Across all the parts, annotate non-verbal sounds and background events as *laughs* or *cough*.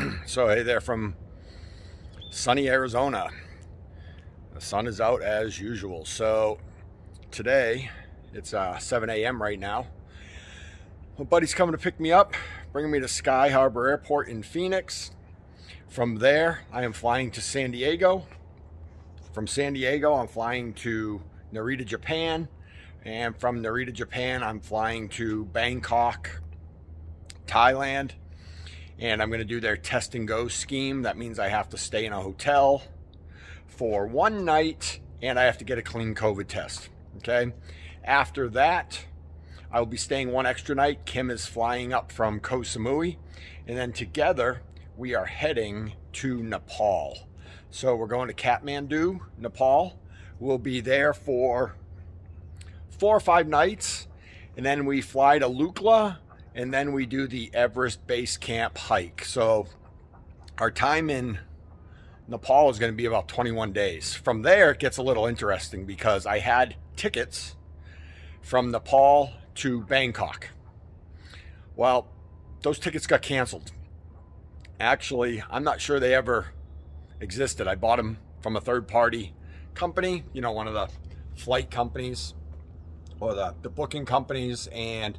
*clears throat* so hey there from sunny Arizona. The sun is out as usual. So today, it's uh, 7 a.m. right now. My buddy's coming to pick me up, bringing me to Sky Harbor Airport in Phoenix. From there, I am flying to San Diego. From San Diego, I'm flying to Narita, Japan. And from Narita, Japan, I'm flying to Bangkok, Thailand and I'm to do their test and go scheme. That means I have to stay in a hotel for one night and I have to get a clean COVID test. Okay. After that, I will be staying one extra night. Kim is flying up from Koh Samui, and then together we are heading to Nepal. So we're going to Kathmandu, Nepal. We'll be there for four or five nights, and then we fly to Lukla, and then we do the Everest Base Camp hike. So our time in Nepal is going to be about 21 days. From there, it gets a little interesting because I had tickets from Nepal to Bangkok. Well, those tickets got canceled. Actually, I'm not sure they ever existed. I bought them from a third party company, you know, one of the flight companies or the, the booking companies, and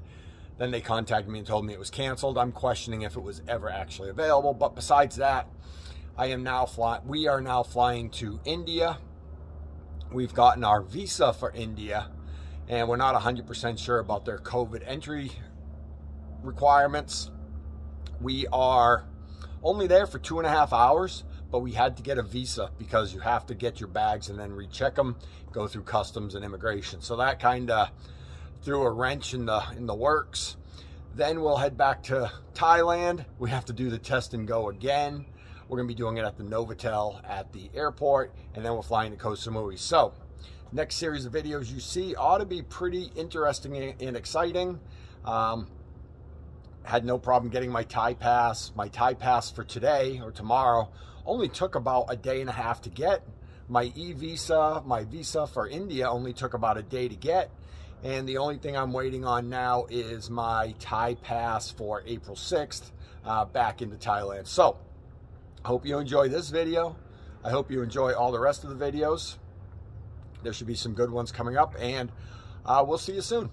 then they contacted me and told me it was canceled. I'm questioning if it was ever actually available. But besides that, I am now flying. We are now flying to India. We've gotten our visa for India, and we're not 100% sure about their COVID entry requirements. We are only there for two and a half hours, but we had to get a visa because you have to get your bags and then recheck them, go through customs and immigration. So that kind of threw a wrench in the in the works. Then we'll head back to Thailand. We have to do the test and go again. We're gonna be doing it at the Novotel at the airport, and then we're flying to Koh Samui. So, next series of videos you see ought to be pretty interesting and exciting. Um, had no problem getting my Thai pass. My Thai pass for today or tomorrow only took about a day and a half to get. My e-visa, my visa for India only took about a day to get. And the only thing I'm waiting on now is my Thai pass for April 6th uh, back into Thailand. So, I hope you enjoy this video. I hope you enjoy all the rest of the videos. There should be some good ones coming up, and uh, we'll see you soon.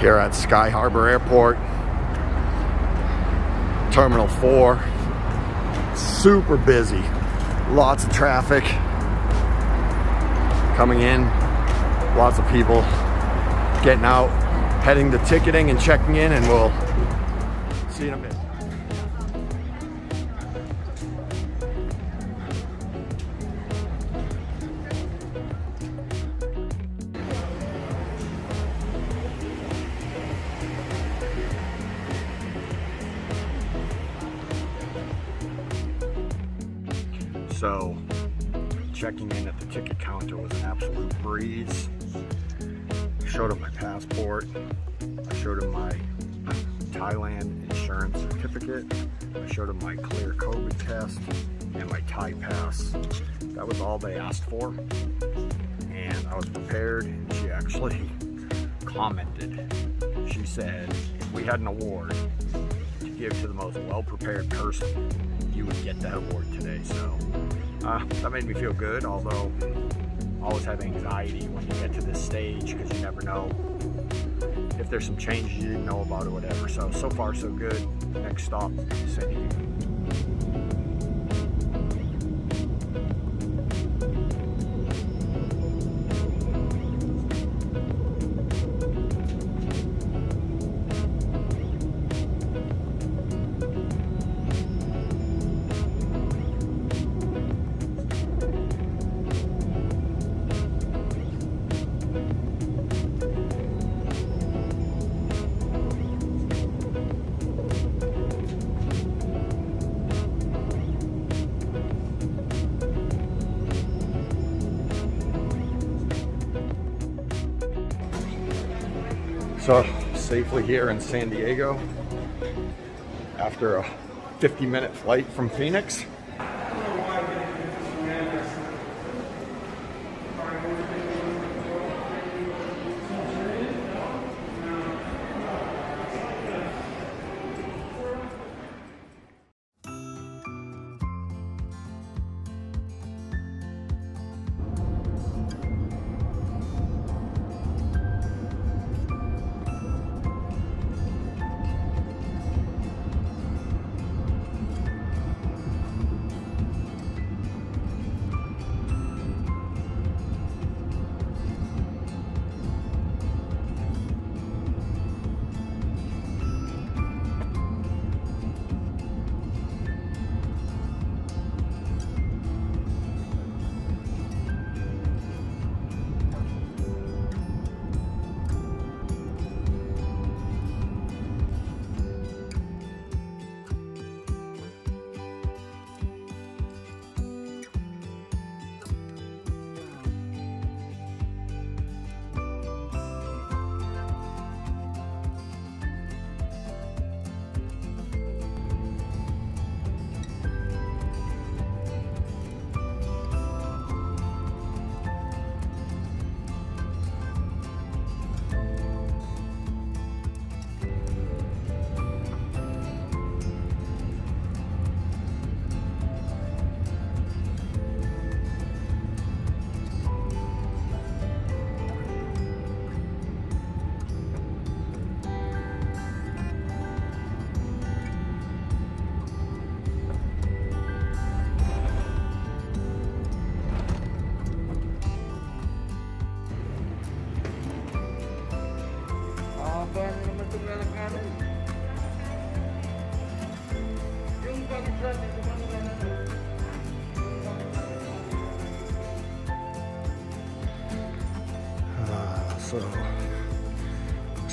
Here at Sky Harbor Airport, Terminal 4. Super busy, lots of traffic coming in, lots of people getting out, heading to ticketing and checking in, and we'll see you in a bit. Thai pass. That was all they asked for. And I was prepared and she actually *laughs* commented. She said, if we had an award to give to the most well-prepared person, you would get that award today. So uh, that made me feel good, although I always have anxiety when you get to this stage because you never know if there's some changes you didn't know about or whatever. So, so far so good. Next stop, San. So safely here in San Diego after a 50 minute flight from Phoenix.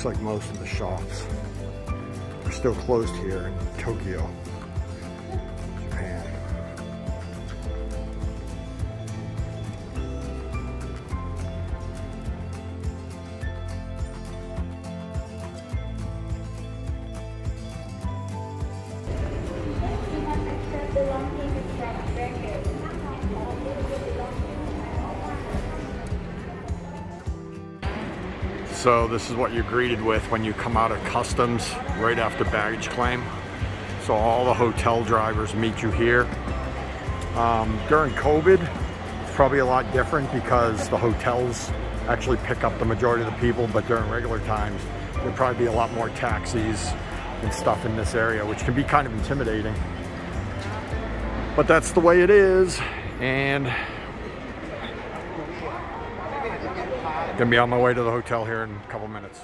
Like most of the shops. Are still closed here in Tokyo, So this is what you're greeted with when you come out of customs right after baggage claim. So all the hotel drivers meet you here. Um, during COVID, it's probably a lot different because the hotels actually pick up the majority of the people, but during regular times, there'd probably be a lot more taxis and stuff in this area, which can be kind of intimidating. But that's the way it is, and Gonna be on my way to the hotel here in a couple minutes.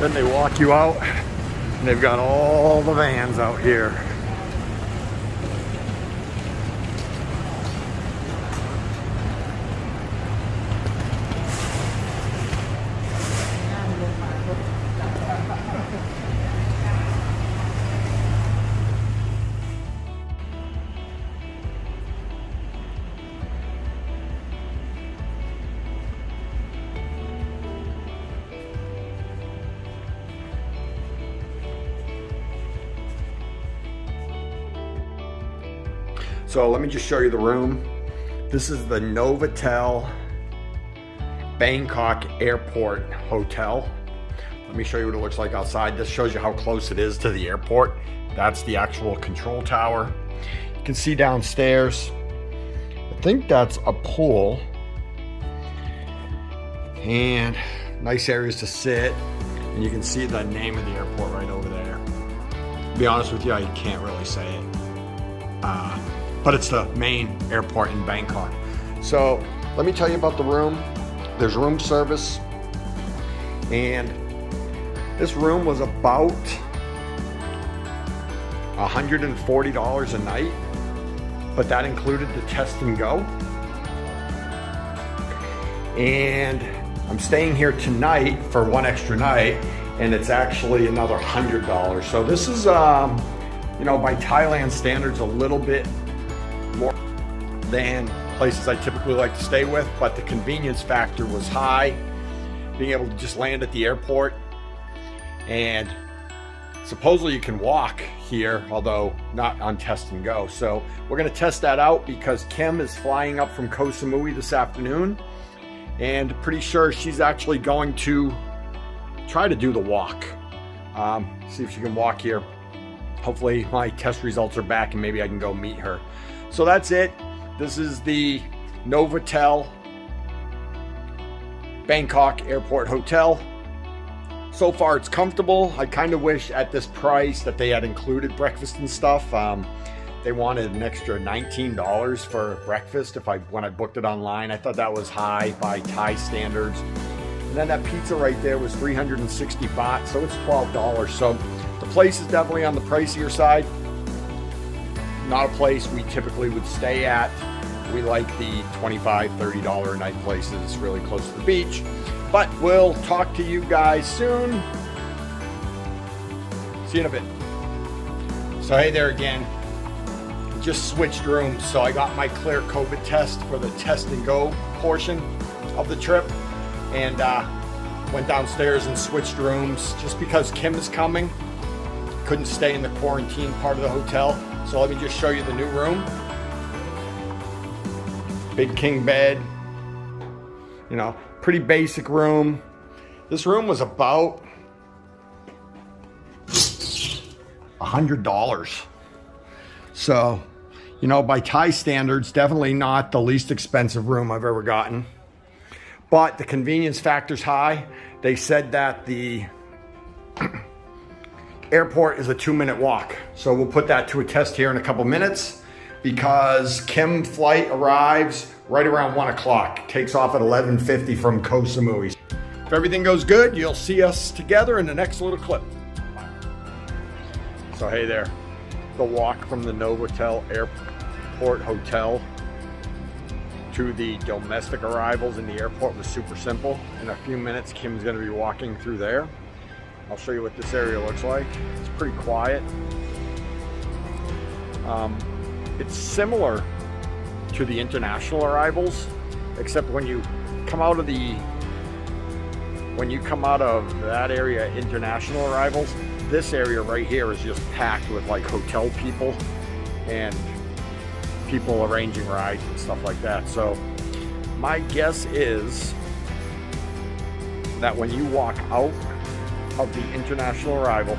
Then they walk you out and they've got all the vans out here. So let me just show you the room. This is the Novotel Bangkok Airport Hotel. Let me show you what it looks like outside. This shows you how close it is to the airport. That's the actual control tower. You can see downstairs, I think that's a pool. And nice areas to sit. And you can see the name of the airport right over there. To be honest with you, I can't really say it. Uh, but it's the main airport in Bangkok. So let me tell you about the room. There's room service, and this room was about $140 a night, but that included the test and go. And I'm staying here tonight for one extra night, and it's actually another $100. So this is, um, you know, by Thailand standards, a little bit than places I typically like to stay with, but the convenience factor was high. Being able to just land at the airport and supposedly you can walk here, although not on test and go. So we're gonna test that out because Kim is flying up from Koh Samui this afternoon and pretty sure she's actually going to try to do the walk. Um, see if she can walk here. Hopefully my test results are back and maybe I can go meet her. So that's it. This is the Novotel Bangkok Airport Hotel. So far it's comfortable. I kind of wish at this price that they had included breakfast and stuff. Um, they wanted an extra $19 for breakfast if I when I booked it online. I thought that was high by Thai standards. And then that pizza right there was 360 baht, so it's $12. So the place is definitely on the pricier side not a place we typically would stay at. We like the $25, $30 a night places really close to the beach. But we'll talk to you guys soon. See you in a bit. So hey there again. Just switched rooms. So I got my clear COVID test for the test and go portion of the trip. And uh, went downstairs and switched rooms just because Kim is coming. Couldn't stay in the quarantine part of the hotel. So let me just show you the new room. Big king bed. You know, pretty basic room. This room was about a $100. So, you know, by Thai standards, definitely not the least expensive room I've ever gotten. But the convenience factor's high. They said that the airport is a two minute walk. So we'll put that to a test here in a couple minutes because Kim flight arrives right around one o'clock. Takes off at 11.50 from Koh Samui. If everything goes good, you'll see us together in the next little clip. So hey there, the walk from the Novotel Airport Hotel to the domestic arrivals in the airport was super simple. In a few minutes, Kim's gonna be walking through there. I'll show you what this area looks like. It's pretty quiet. Um, it's similar to the international arrivals, except when you come out of the when you come out of that area international arrivals this area right here is just packed with like hotel people and people arranging rides and stuff like that so my guess is that when you walk out of the international arrival.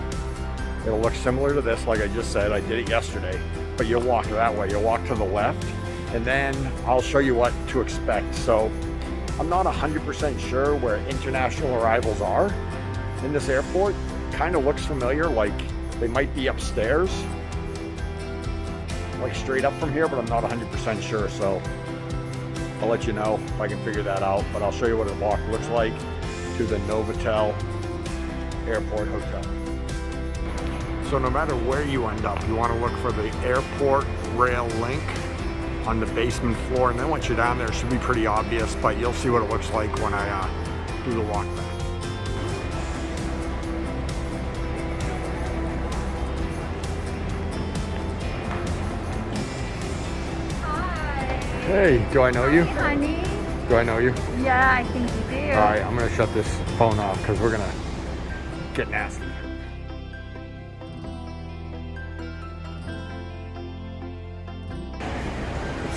It'll look similar to this, like I just said. I did it yesterday, but you'll walk that way. You'll walk to the left, and then I'll show you what to expect. So I'm not 100% sure where international arrivals are in this airport. Kind of looks familiar, like they might be upstairs, like straight up from here, but I'm not 100% sure. So I'll let you know if I can figure that out, but I'll show you what a walk looks like to the Novotel Airport Hotel. So no matter where you end up, you want to look for the airport rail link on the basement floor. And then once you're down there, it should be pretty obvious, but you'll see what it looks like when I uh, do the walk back. Hey, do I know you? honey. Do I know you? Yeah, I think you do. All right, I'm gonna shut this phone off because we're gonna get nasty.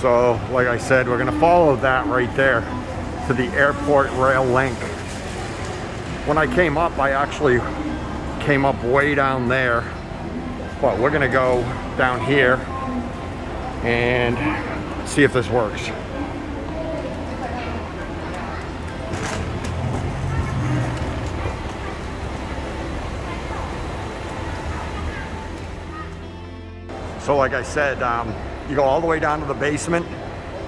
So, like I said, we're gonna follow that right there to the airport rail link. When I came up, I actually came up way down there, but we're gonna go down here and see if this works. So like I said, um, you go all the way down to the basement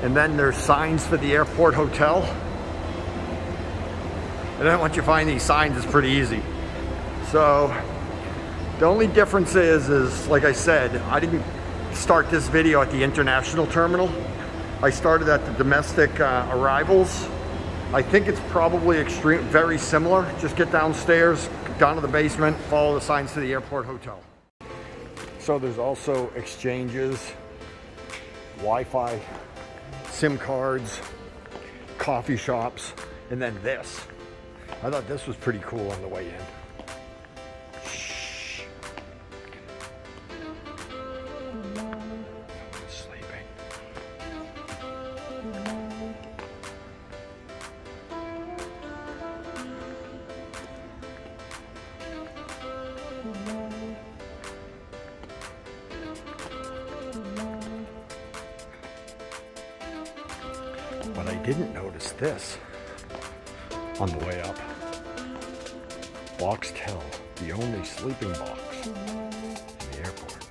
and then there's signs for the airport hotel. And then once you find these signs, it's pretty easy. So the only difference is, is like I said, I didn't start this video at the international terminal. I started at the domestic uh, arrivals. I think it's probably extreme, very similar. Just get downstairs, down to the basement, follow the signs to the airport hotel. So there's also exchanges, Wi-Fi SIM cards, coffee shops, and then this. I thought this was pretty cool on the way in. But I didn't notice this on the way up. Boxtel, the only sleeping box in the airport.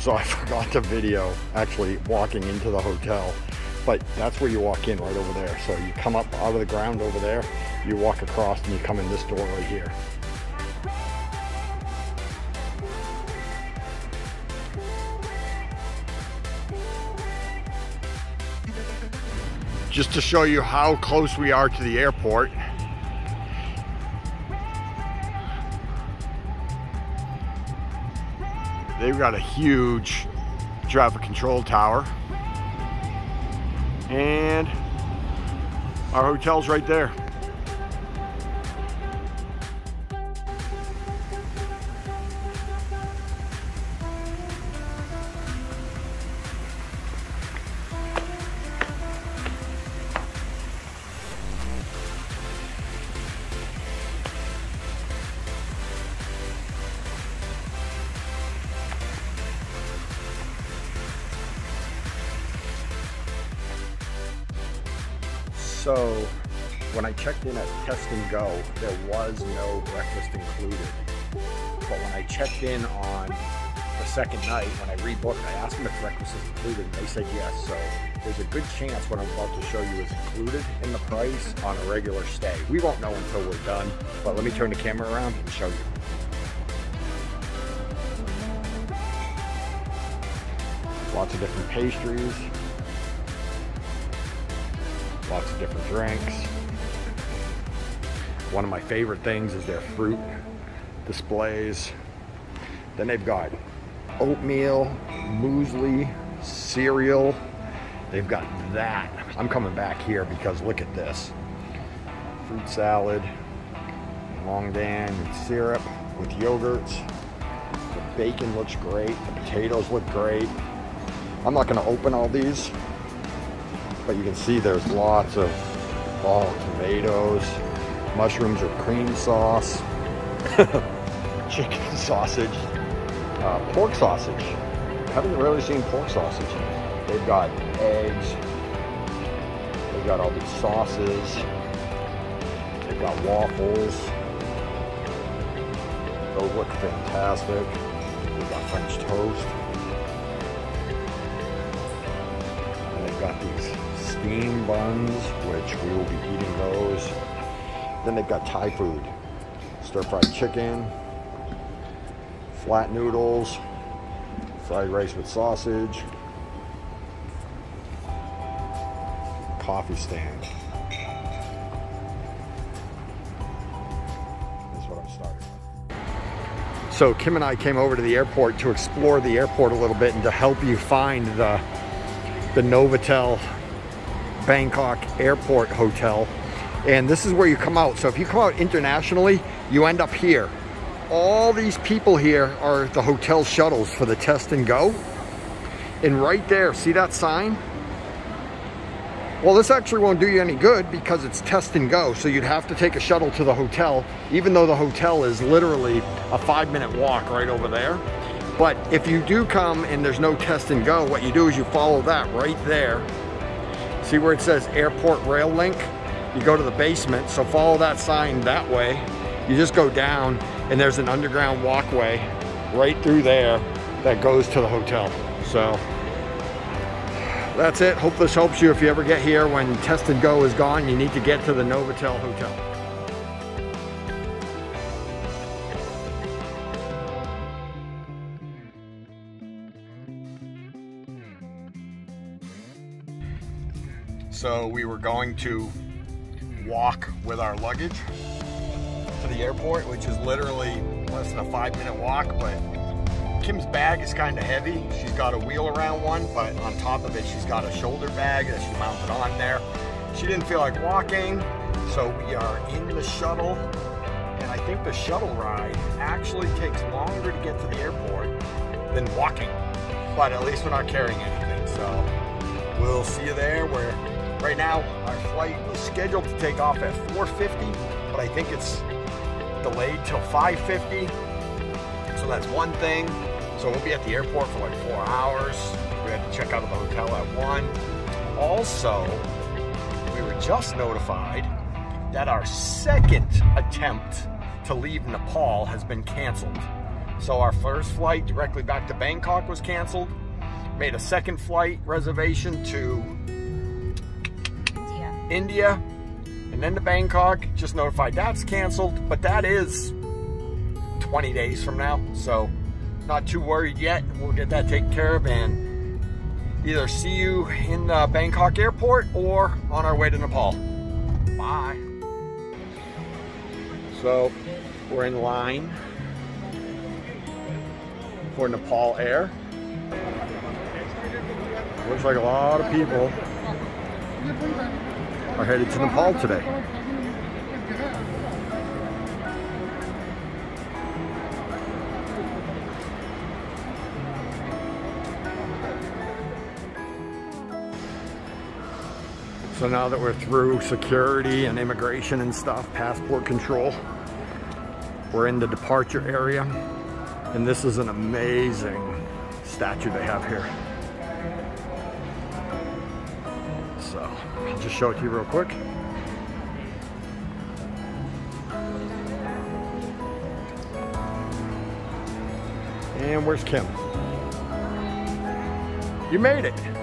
So I *laughs* forgot to video actually walking into the hotel, but that's where you walk in right over there. So you come up out of the ground over there, you walk across and you come in this door right here. Just to show you how close we are to the airport. They've got a huge traffic control tower. And our hotel's right there. Test and Go, there was no breakfast included. But when I checked in on the second night, when I rebooked, I asked them if breakfast is included, and they said yes. So there's a good chance what I'm about to show you is included in the price on a regular stay. We won't know until we're done, but let me turn the camera around and show you. Lots of different pastries, lots of different drinks. One of my favorite things is their fruit displays. Then they've got oatmeal, muesli, cereal. They've got that. I'm coming back here because look at this. Fruit salad, longan syrup with yogurts. The bacon looks great. The potatoes look great. I'm not gonna open all these but you can see there's lots of all tomatoes, mushrooms with cream sauce, *laughs* chicken sausage, uh, pork sausage. Haven't really seen pork sausage. They've got eggs. They've got all these sauces. They've got waffles. Those look fantastic. They've got French toast. And they've got these steam buns, which we will be eating those. Then they've got Thai food, stir-fried chicken, flat noodles, fried rice with sausage, coffee stand. That's what I'm starting with. So Kim and I came over to the airport to explore the airport a little bit and to help you find the the Novotel Bangkok Airport Hotel. And this is where you come out. So if you come out internationally, you end up here. All these people here are the hotel shuttles for the test and go. And right there, see that sign? Well, this actually won't do you any good because it's test and go. So you'd have to take a shuttle to the hotel, even though the hotel is literally a five minute walk right over there. But if you do come and there's no test and go, what you do is you follow that right there. See where it says airport rail link? You go to the basement, so follow that sign that way. You just go down and there's an underground walkway right through there that goes to the hotel. So that's it. Hope this helps you if you ever get here when test and go is gone. You need to get to the Novotel Hotel. So we were going to walk with our luggage to the airport, which is literally less than a five minute walk, but Kim's bag is kind of heavy. She's got a wheel around one, but on top of it, she's got a shoulder bag that she mounted on there. She didn't feel like walking, so we are in the shuttle. And I think the shuttle ride actually takes longer to get to the airport than walking. But at least we're not carrying anything, so we'll see you there. Where right now our flight is scheduled to take off at 4:50, but I think it's delayed till 5:50. So that's one thing. So we'll be at the airport for like four hours. We had to check out of the hotel at one. Also, we were just notified that our second attempt to leave Nepal has been canceled. So our first flight directly back to Bangkok was canceled. Made a second flight reservation to India. And then to Bangkok. Just notified that's canceled, but that is 20 days from now. So not too worried yet. We'll get that taken care of and either see you in the Bangkok airport or on our way to Nepal. Bye. So we're in line for Nepal Air. Looks like a lot of people are headed to Nepal today. So now that we're through security and immigration and stuff, passport control, we're in the departure area. And this is an amazing statue they have here. Show it to you real quick. And where's Kim? You made it.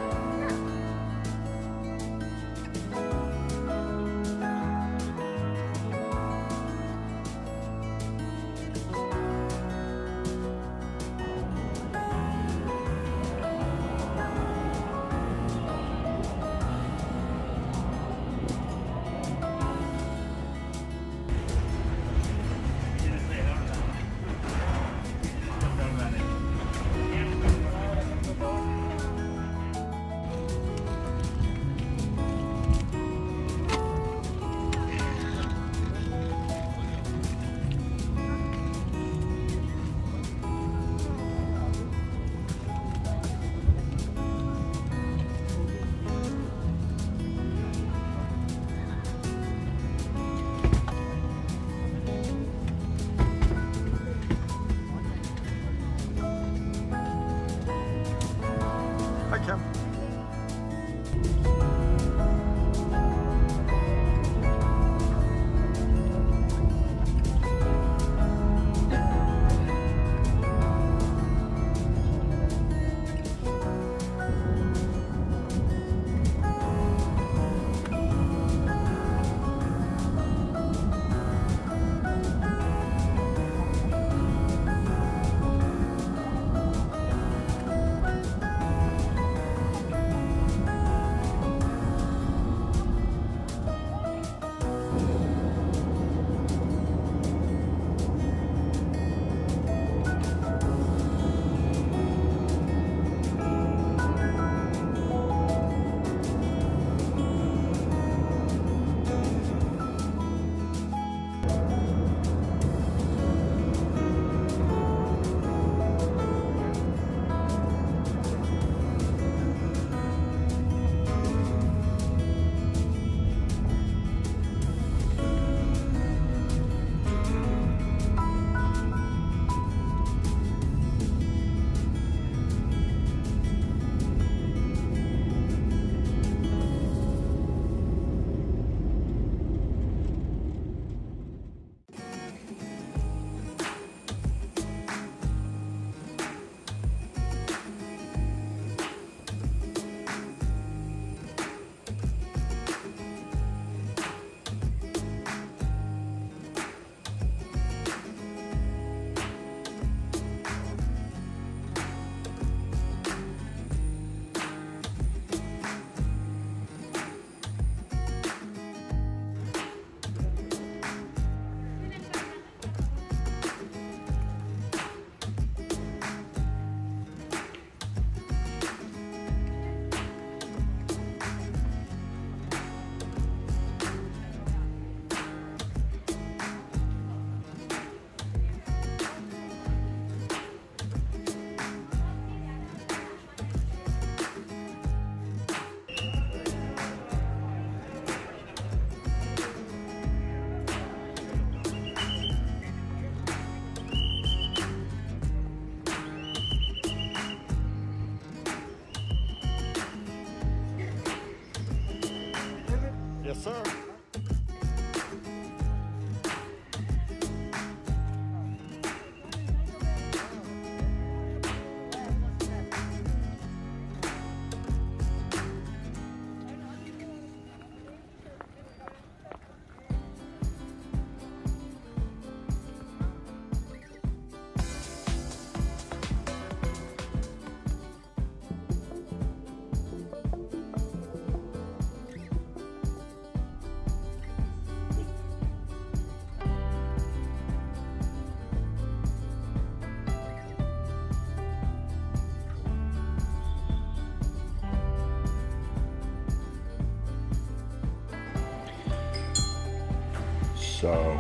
So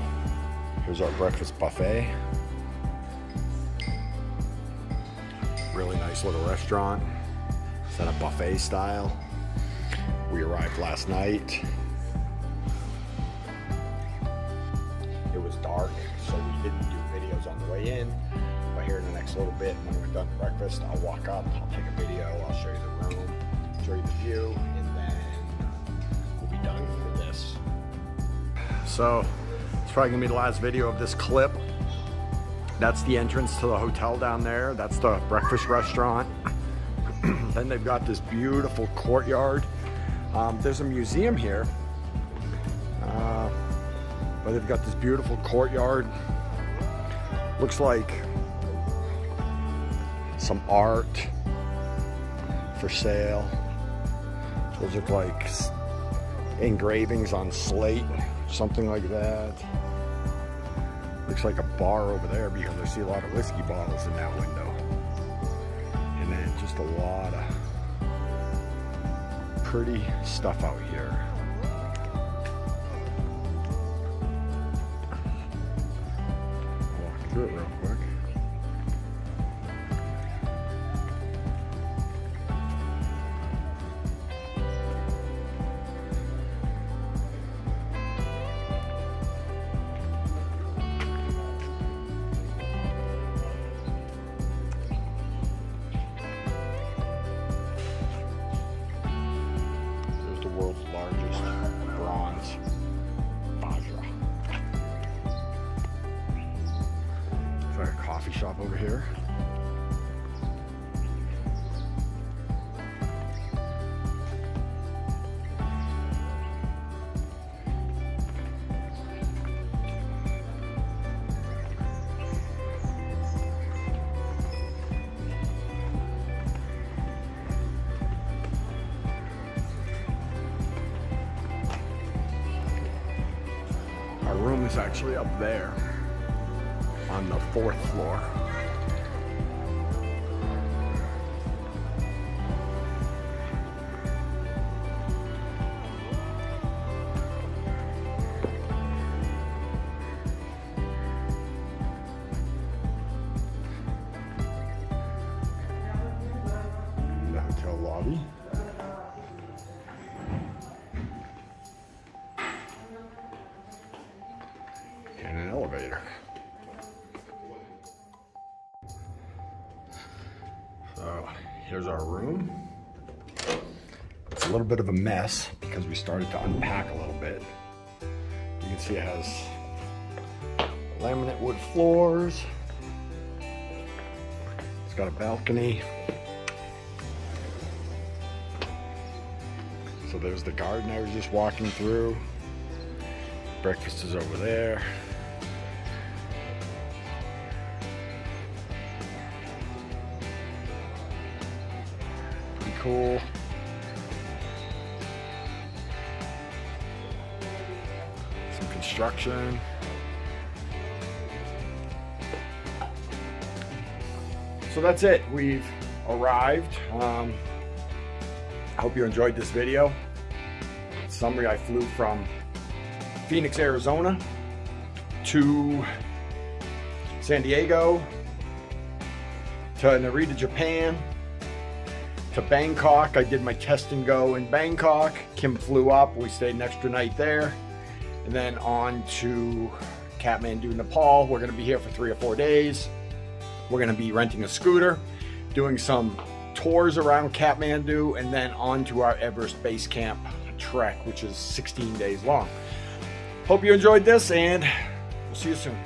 here's our breakfast buffet. Really nice little restaurant. Set up buffet style. We arrived last night. It was dark, so we didn't do videos on the way in. But here in the next little bit, when we're done breakfast, I'll walk up, I'll take a video, I'll show you the room, show you the view, and then we'll be done with this. So, it's probably gonna be the last video of this clip. That's the entrance to the hotel down there. That's the breakfast restaurant. *clears throat* then they've got this beautiful courtyard. Um, there's a museum here. Uh, but they've got this beautiful courtyard. Looks like some art for sale. Those look like engravings on slate, something like that. Looks like a bar over there because I see a lot of whiskey bottles in that window. And then just a lot of pretty stuff out here. Is actually up there on the fourth floor. Our room. It's a little bit of a mess because we started to unpack a little bit. You can see it has laminate wood floors. It's got a balcony. So there's the garden I was just walking through. Breakfast is over there. Cool. Some construction. So that's it. We've arrived. Um, I hope you enjoyed this video. Summary, I flew from Phoenix, Arizona to San Diego to Narita, Japan to Bangkok. I did my test and go in Bangkok. Kim flew up. We stayed an extra night there. And then on to Kathmandu, Nepal. We're to be here for three or four days. We're to be renting a scooter, doing some tours around Kathmandu, and then on to our Everest Base Camp trek, which is 16 days long. Hope you enjoyed this, and we'll see you soon.